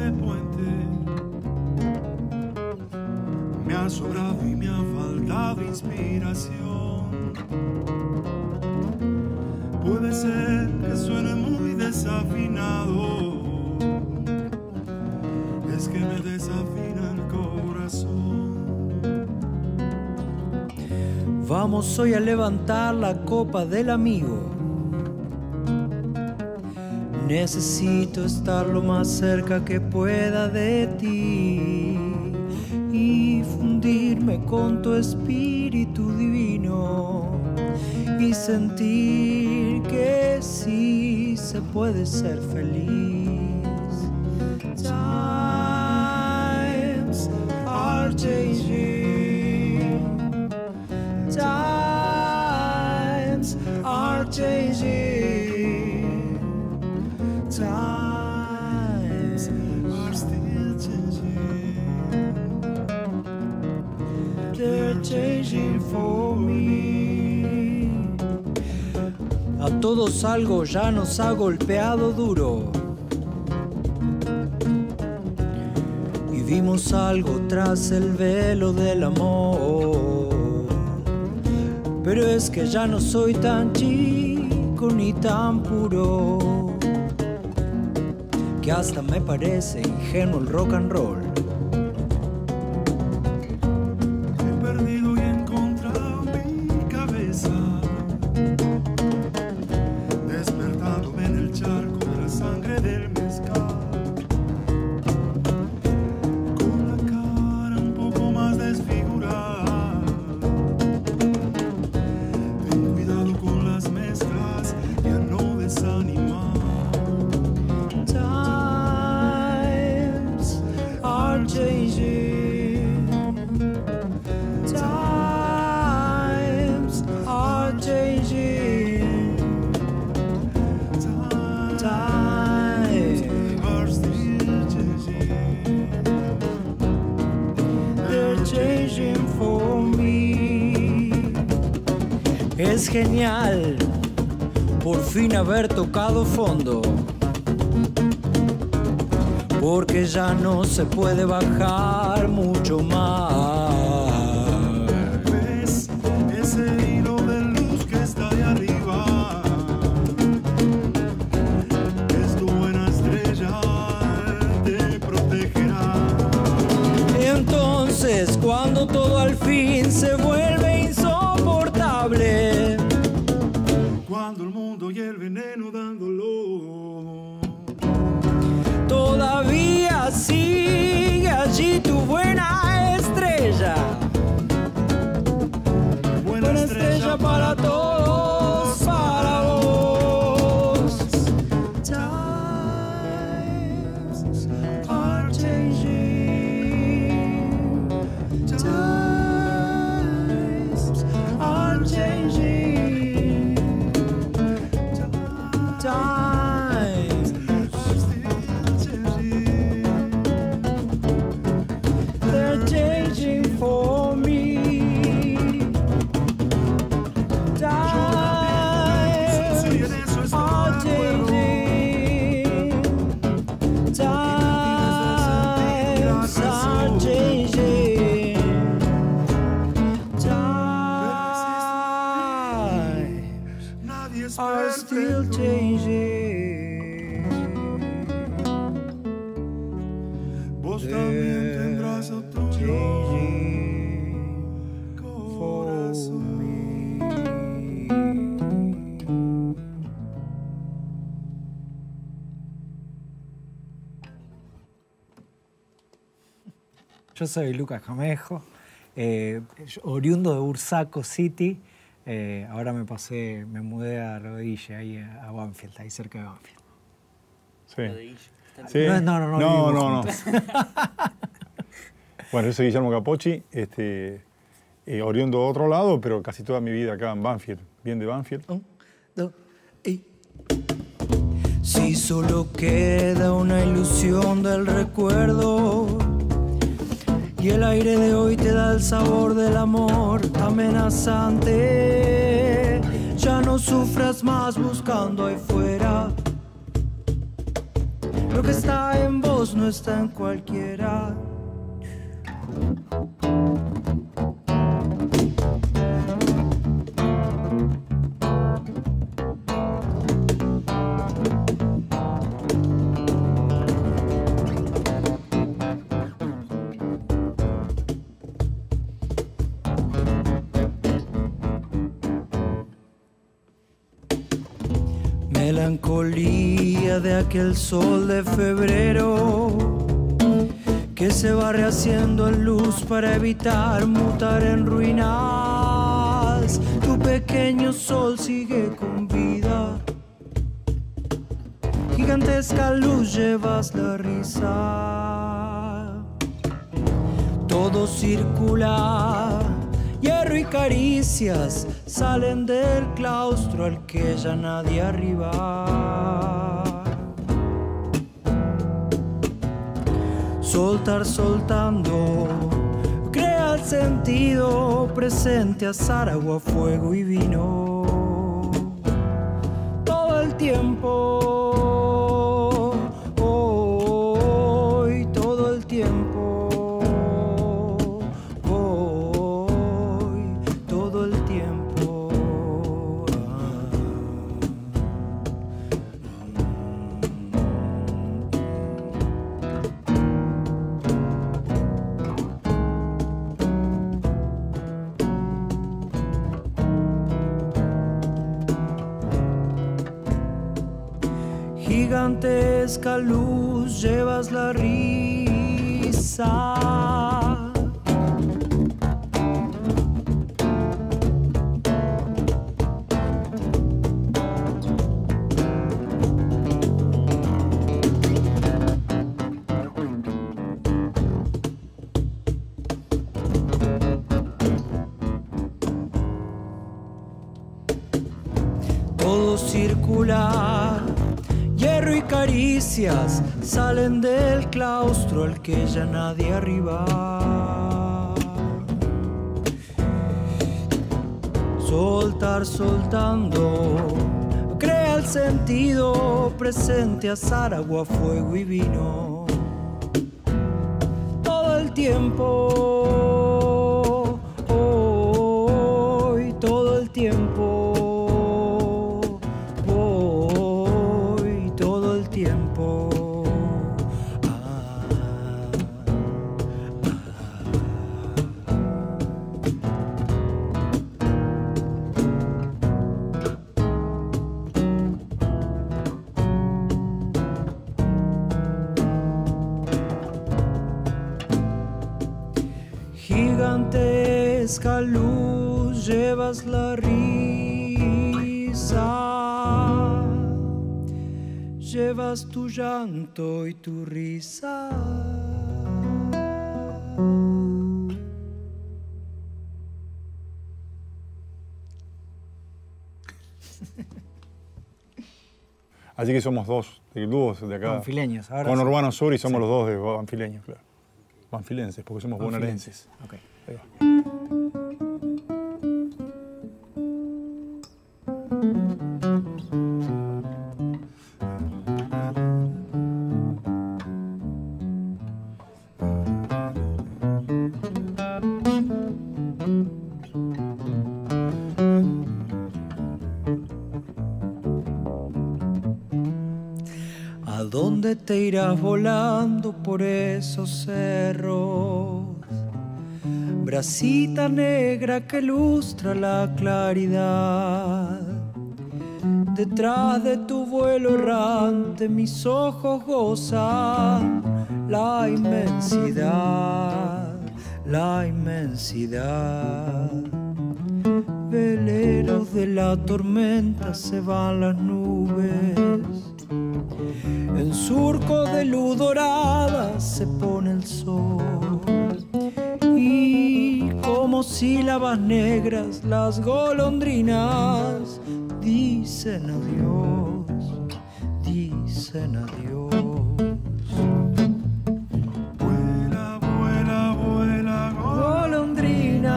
este puente. Me ha sobrado y me ha faltado inspiración. Puede ser que suene muy desafinado. Es que me desafina el corazón. Vamos hoy a levantar la copa del amigo. Necesito estar lo más cerca que pueda de ti y fundirme con tu espíritu divino y sentir que sí se puede ser feliz. Times are changing. Times are changing. A todos algo ya nos ha golpeado duro. Y vimos algo tras el velo del amor. Pero es que ya no soy tan chico ni tan puro. Que hasta me parece ingenuo el rock and roll. Es genial por fin haber tocado fondo. Porque ya no se puede bajar mucho más. ¿Ves ese hilo de luz que está ahí arriba? Es tu buena estrella, te protegerá. Entonces, cuando todo al fin se Times Yo soy Lucas Camejo, eh, oriundo de Bursaco City. Eh, ahora me pasé, me mudé a Rodilla, ahí a a Banfield, ahí cerca de Banfield. Sí. No, Sí. no, no, no no, no. Bueno, yo soy Guillermo Capocci, este, eh, oriundo de otro lado, pero casi toda mi vida acá en Banfield, bien de Banfield. Un, dos, y. Si solo queda una ilusión del recuerdo y el aire de hoy te da el sabor del amor amenazante, ya no sufras más buscando ahí fuera Lo que está en vos no está en cualquiera. Melancolía de aquel sol de febrero que se va rehaciendo en luz para evitar mutar en ruinas. Tu pequeño sol sigue con vida. Gigantesca luz llevas la risa. Todo circula, hierro y caricias salen del claustro al que ya nadie arriba. Soltar soltando, crea el sentido presente, azar, agua, fuego y vino. Todo el tiempo, Gigantesca luz, llevas la risa. Salen del claustro al que ya nadie arriba. Soltar soltando, crea el sentido presente, azar, agua, fuego y vino. Todo el tiempo, Gigantesca luz, llevas la risa, llevas tu llanto y tu risa. Así que somos dos, de dúos de acá. Banfileños, ahora Con sí. Urbano Sur y somos los dos de banfileños, claro. Banfilenses, porque somos bonaerenses. Ok. ¿A dónde te irás volando por esos cerros? Bracita negra que lustra la claridad. Detrás de tu vuelo errante mis ojos gozan la inmensidad, la inmensidad. Veleros de la tormenta se van las nubes. En surco de luz dorada se pone el sol. Sílabas negras las golondrinas dicen adiós, dicen adiós. Vuela, vuela, vuela, Golondrina,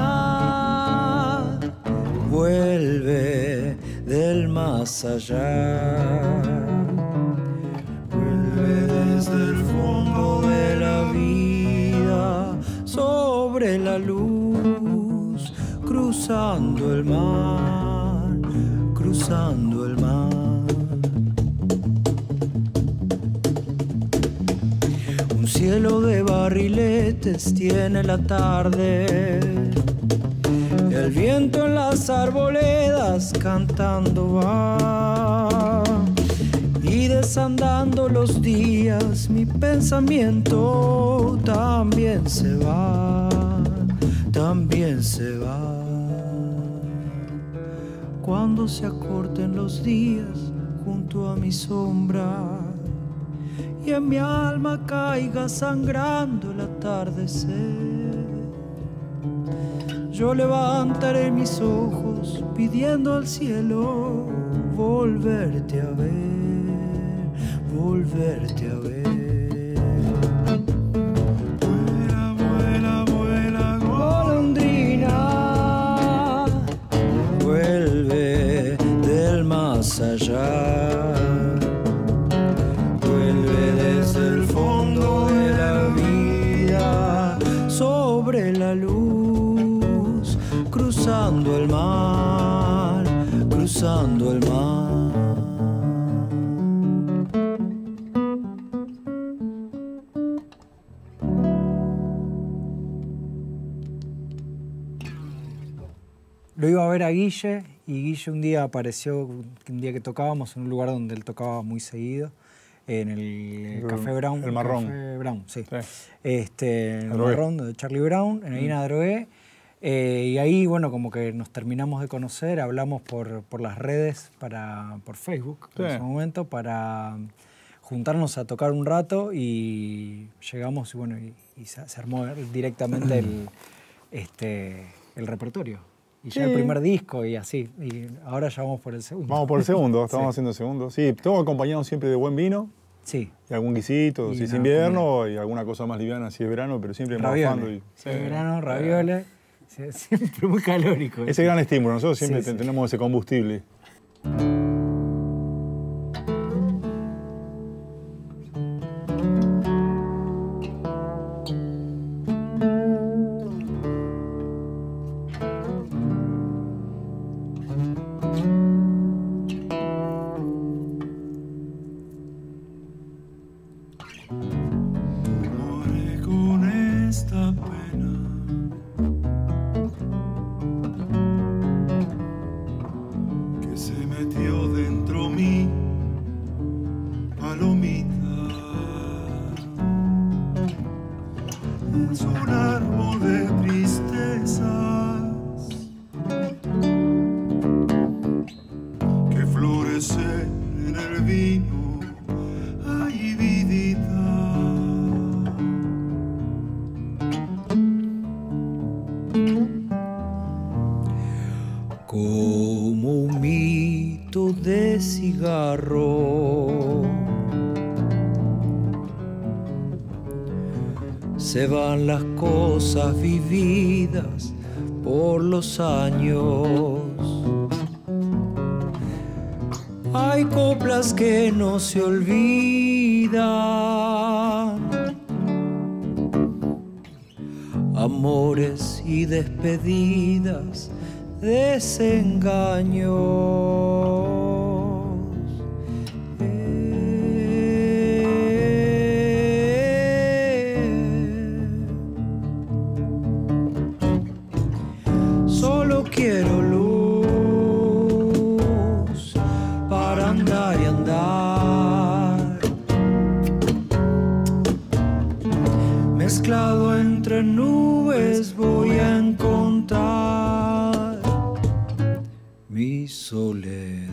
vuelve del más allá. Mar, cruzando el mar. Un cielo de barriletes tiene la tarde. El viento en las arboledas cantando va. Y desandando los días, mi pensamiento también se va, también se va. Cuando se acorten los días junto a mi sombra y en mi alma caiga sangrando el atardecer. Yo levantaré mis ojos pidiendo al cielo volverte a ver, volverte a ver. Vuelve desde el fondo de la vida, sobre la luz, cruzando el mar, cruzando el mar. Lo iba a ver a Guille y Guille un día apareció, un día que tocábamos en un lugar donde él tocaba muy seguido, en el El- Café Brown. el Marrón. Café Brown, sí. Sí. Este, el. Marrón de Charlie Brown, en Aina Adrogué. Eh, y ahí, bueno, como que nos terminamos de conocer, hablamos por, por las redes, para, por Facebook en ese momento, para juntarnos a tocar un rato y llegamos y bueno, y, y se, se armó directamente el, este, el repertorio. Y ya el primer disco y así. Y ahora ya vamos por el segundo. Vamos por el segundo, estamos Sí. haciendo el segundo. Sí, todo acompañado siempre de buen vino Sí. y algún guisito, Y si es invierno, y alguna cosa más liviana si es verano, pero siempre. Ravioles. Y, Sí, verano, ravioles. Sí, Siempre muy calórico. Ese gran estímulo, nosotros siempre tenemos ese combustible. Como un de cigarro. Se van las cosas vividas por los años. Hay coplas que no se olvidan. amores y despedidas, desengaños. Solo quiero luz para andar y andar. Mezclado entre nubes voy a encontrar mi soledad.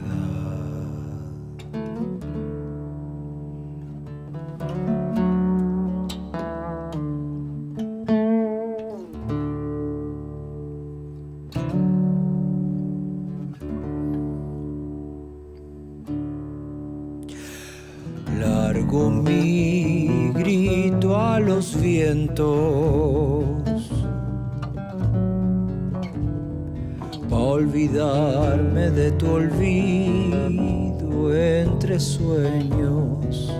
Largo mi grito a los vientos. Tu olvido entre sueños.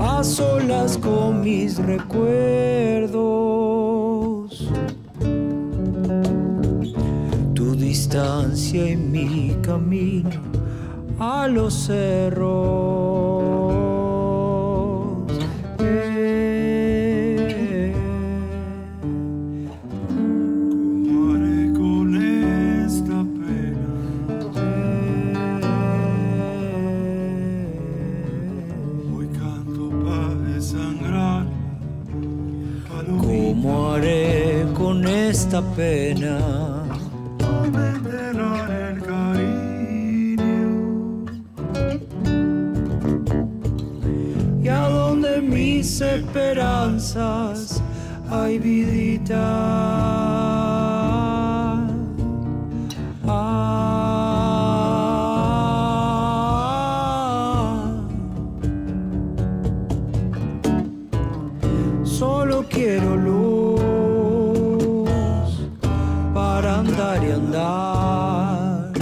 a solas con mis recuerdos. Tu distancia y mi camino a los cerros. Esta pena? ¿Dónde enterrar el cariño? y a donde mis esperanzas hay vidita. Andar y andar.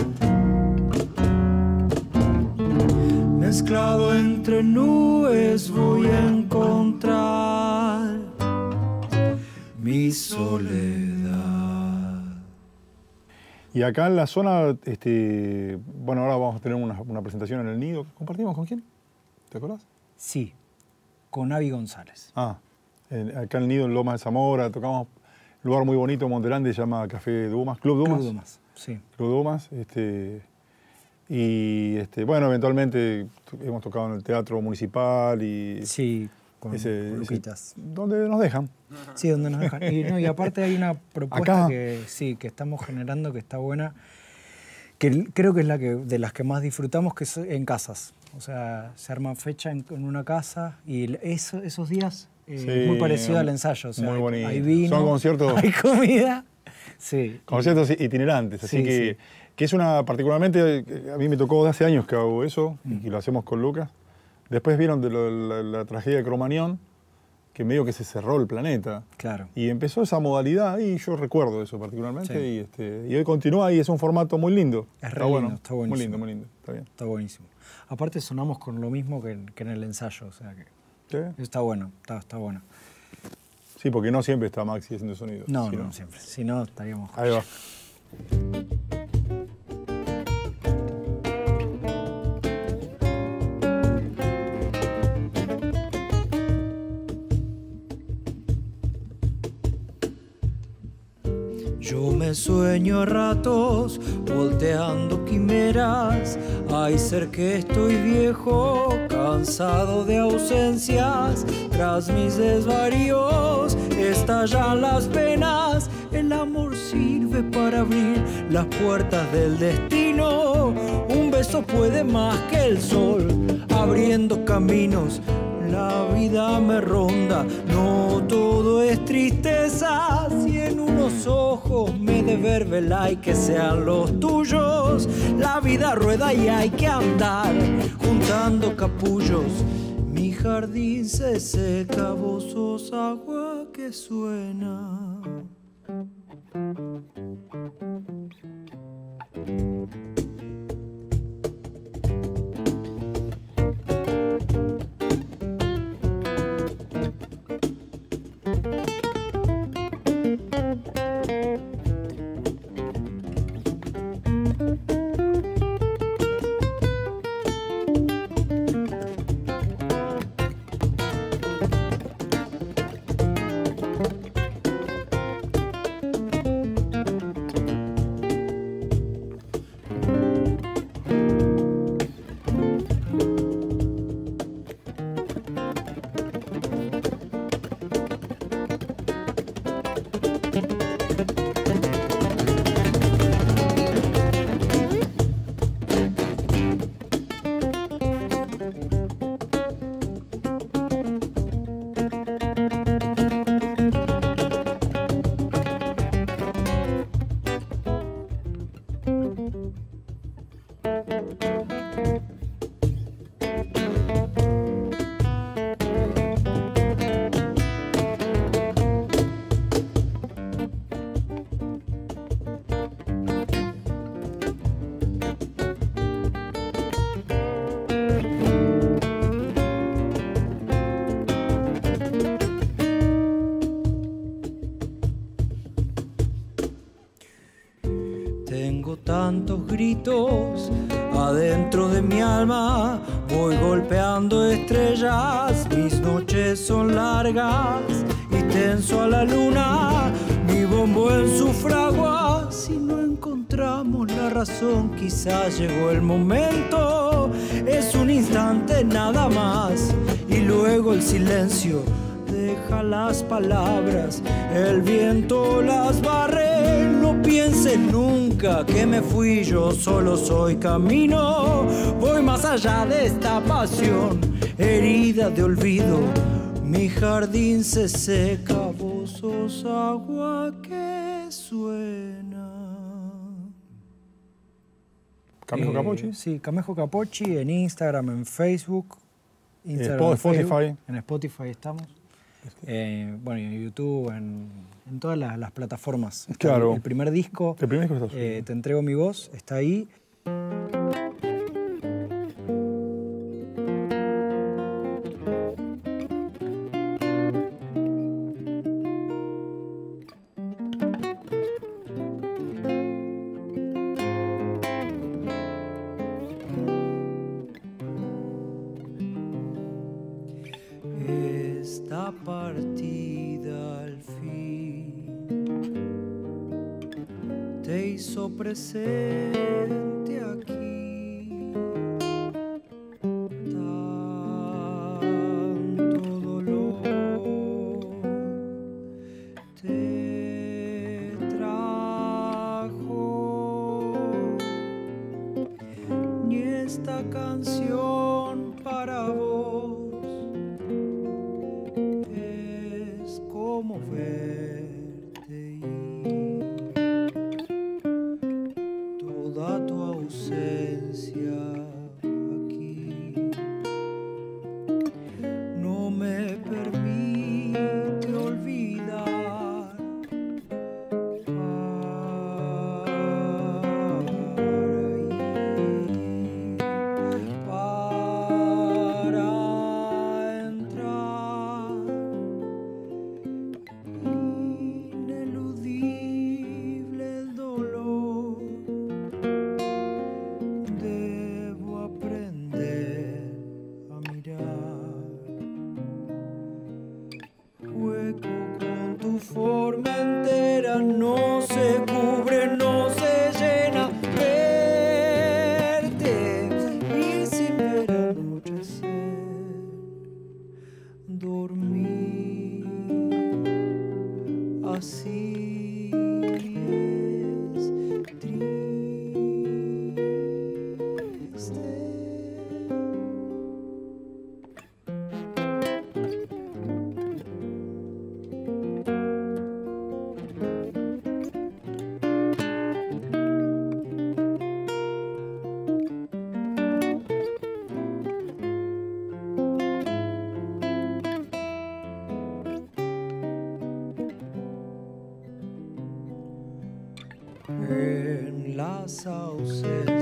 Mezclado entre nubes voy a encontrar mi soledad. Y acá en la zona, este, bueno, ahora vamos a tener una, una presentación en el nido. ¿Compartimos con quién? ¿Te acuerdas? Sí, con Avi González. Ah, en- acá en el nido en Loma de Zamora, tocamos un lugar muy bonito en Monterande, se llama Café Dumas, Club Dumas. Club Dumas, Sí. Club Dumas, este, y este, bueno, eventualmente tu- hemos tocado en el Teatro Municipal y Sí, con ese, ese- Luquitas. donde nos dejan. Sí, donde nos dejan. Y, no, y aparte hay una propuesta Acá. que sí, que estamos generando que está buena, que creo que es la que de las que más disfrutamos, que es en casas. O sea, se arma fecha en, en una casa y eso- esos días eh, Sí, muy parecido al ensayo. O sea, muy bonito. Hay vino, Son conciertos- hay comida. Sí. Conciertos itinerantes, así Sí, que, sí. que es una, particularmente, a mí me tocó de hace años que hago eso Mm. y lo hacemos con Lucas. Después vieron de lo- la, la tragedia de Cromañón, que medio que se cerró el planeta. Claro. Y empezó esa modalidad y yo recuerdo eso particularmente y, este, y hoy continúa y es un formato muy lindo. Es está re bueno, lindo, está Muy buenísimo. lindo, muy lindo, está bien. Está buenísimo. Aparte sonamos con lo mismo que, en- que en el ensayo, o sea que ¿Sí? está bueno, está, está bueno. Sí, porque no siempre está Maxi haciendo sonido. No, Si no, siempre. Si no, estaríamos... Ahí va. Yo me sueño a ratos, volteando quimeras. Ay, ser que estoy viejo, cansado de ausencias. Tras mis desvaríos estallan las penas. El amor sirve para abrir las puertas del destino. Un beso puede más que el sol, abriendo caminos la vida me ronda, no todo es tristeza. Si en unos ojos me de ver vela y que sean los tuyos, la vida rueda y hay que andar juntando capullos. Mi jardín se seca, vos sos agua que suena. Estrellas, mis noches son largas y tenso a la luna. Mi bombo en su fragua, si no encontramos la razón, quizás llegó el momento. Es un instante nada más y luego el silencio deja las palabras, el viento las barre. No pienses nunca que me fui, yo solo soy camino. Voy más allá de esta pasión, herida de olvido. Mi jardín se seca, vos sos agua que suena. Camejo Eh, Capochi. Sí, Camejo Capochi en Instagram, en Facebook. Instagram, en Facebook, Spotify. En Spotify estamos. Eh, bueno, en YouTube, en, en todas las, las plataformas. Está Claro. El, el primer disco, El primer disco está eh. Te entrego mi voz, está ahí. Te hizo presente aquí. En las ausencias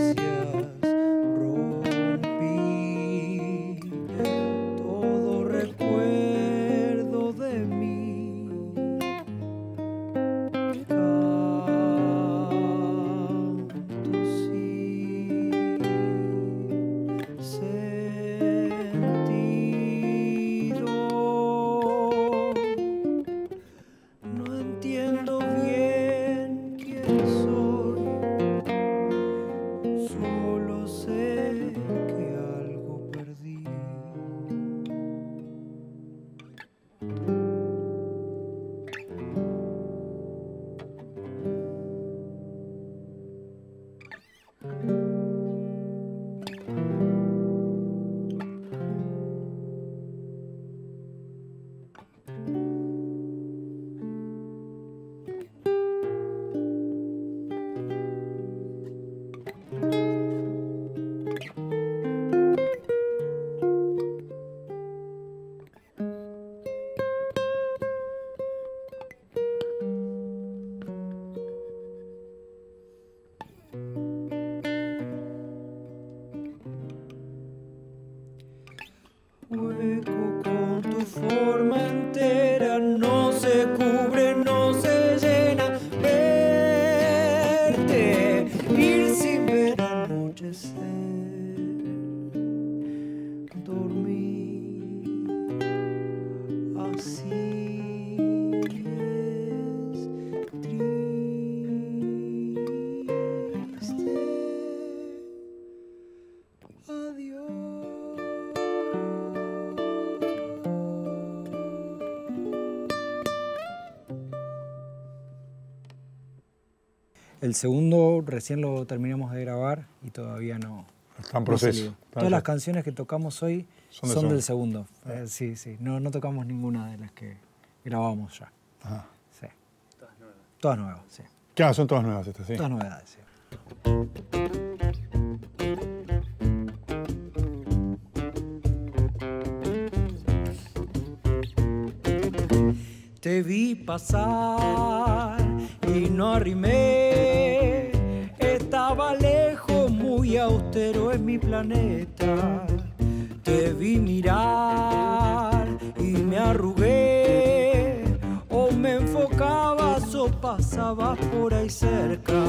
El segundo recién lo terminamos de grabar y todavía no. Está en proceso. Todas las canciones que tocamos hoy Son son, del segundo. Eh, sí, sí. No, no tocamos ninguna de las que grabamos ya. Ajá. Sí. Todas nuevas, sí. Claro, son todas nuevas estas, sí. Todas novedades, sí. Te vi pasar y no arrimé. Planeta. Te vi mirar y me arrugué. O me enfocabas o pasabas por ahí cerca.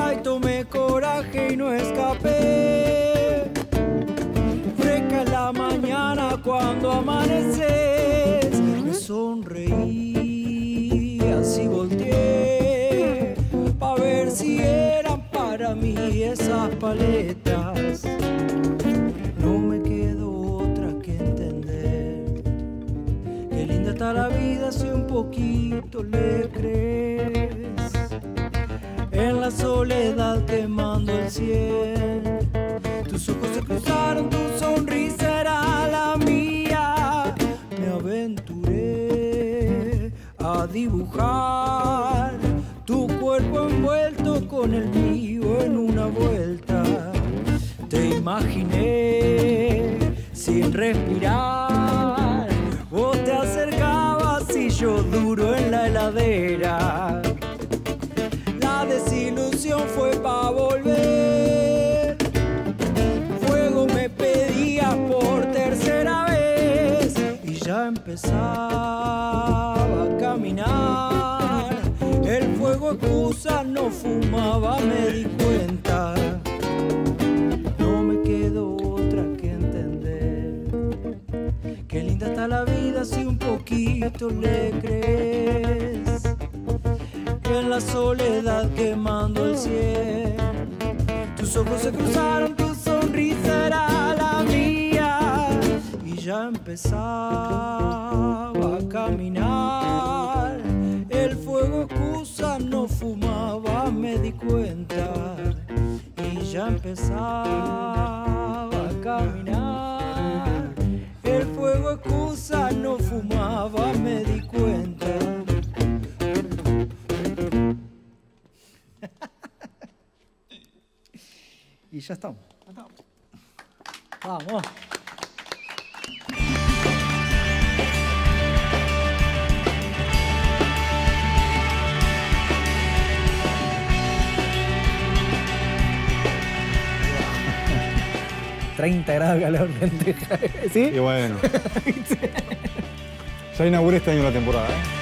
Ay, tomé coraje y no escapé. Fresca la mañana cuando amaneces. Esas paletas. No me quedó otra que entender. Qué linda está la vida si un poquito le crees. En la soledad quemando el cielo. Tus ojos se cruzaron, tu sonrisa era la mía. Me aventuré a dibujar tu cuerpo envuelto con el mío en una vuelta. Te imaginé sin respirar. Vos te acercabas y yo duro en la heladera. La desilusión fue pa' volver. Fuego me pedía por tercera vez y ya empezaba excusa, no fumaba, me di cuenta. No me quedó otra que entender. Qué linda está la vida si un poquito le crees en la soledad quemando el cielo. Tus ojos se cruzaron, tu sonrisa era la mía y ya empezaba a caminar. Ya empezaba a caminar. El fuego excusa, no fumaba, me di cuenta. Y ya estamos. Vamos. ...30 grados de calor, gente. ¿Sí? Y bueno. ya inauguré este año la temporada, ¿eh?